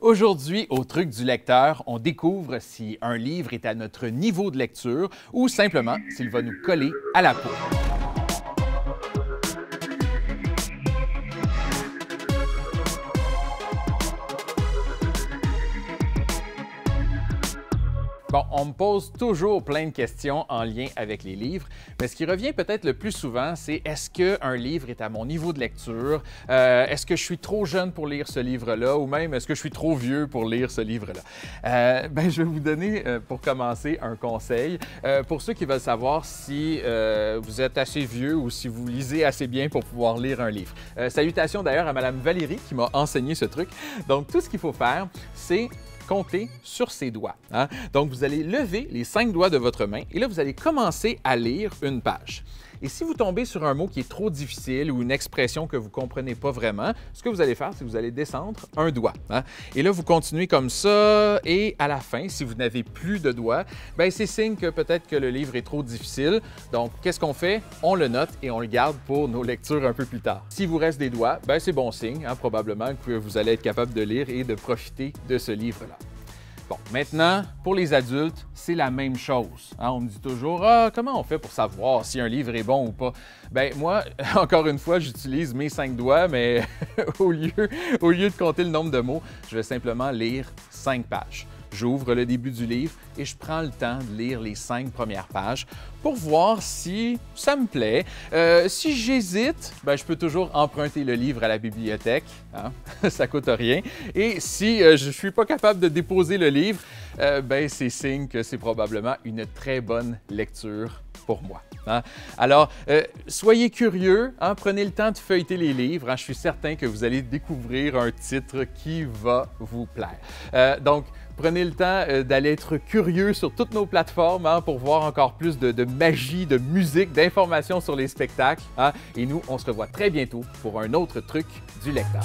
Aujourd'hui, au truc du lecteur, on découvre si un livre est à notre niveau de lecture ou simplement s'il va nous coller à la peau. Bon, on me pose toujours plein de questions en lien avec les livres, mais ce qui revient peut-être le plus souvent, c'est est-ce qu'un livre est à mon niveau de lecture? Euh, est-ce que je suis trop jeune pour lire ce livre-là? Ou même, est-ce que je suis trop vieux pour lire ce livre-là? Euh, ben, je vais vous donner, euh, pour commencer, un conseil. pour ceux qui veulent savoir si vous êtes assez vieux ou si vous lisez assez bien pour pouvoir lire un livre. salutations d'ailleurs à Madame Valérie qui m'a enseigné ce truc. Donc, tout ce qu'il faut faire, c'est compter sur ses doigts. Hein. Donc, vous allez lever les cinq doigts de votre main et là, vous allez commencer à lire une page. Et si vous tombez sur un mot qui est trop difficile ou une expression que vous ne comprenez pas vraiment, ce que vous allez faire, c'est que vous allez descendre un doigt. Hein. Et là, vous continuez comme ça. Et à la fin, si vous n'avez plus de doigts, ben c'est signe que peut-être que le livre est trop difficile. Donc, qu'est-ce qu'on fait? On le note et on le garde pour nos lectures un peu plus tard. S'il vous reste des doigts, ben c'est bon signe, hein, probablement que vous allez être capable de lire et de profiter de ce livre-là. Bon, maintenant, pour les adultes, c'est la même chose. Hein. On me dit toujours Ah, comment on fait pour savoir si un livre est bon ou pas? Ben moi, encore une fois, j'utilise mes cinq doigts, mais au, lieu, au lieu de compter le nombre de mots, je vais simplement lire cinq pages. J'ouvre le début du livre et je prends le temps de lire les cinq premières pages pour voir si ça me plaît. Euh, si j'hésite, ben, je peux toujours emprunter le livre à la bibliothèque. Hein? ça coûte rien. Et si euh, je ne suis pas capable de déposer le livre, euh, ben, c'est signe que c'est probablement une très bonne lecture moi. Hein. Alors, soyez curieux, hein? prenez le temps de feuilleter les livres. Je suis certain que vous allez découvrir un titre qui va vous plaire. donc, Prenez le temps euh, d'aller être curieux sur toutes nos plateformes hein, pour voir encore plus de, magie, de musique, d'informations sur les spectacles. Hein. Et nous, on se revoit très bientôt pour un autre truc du lecteur.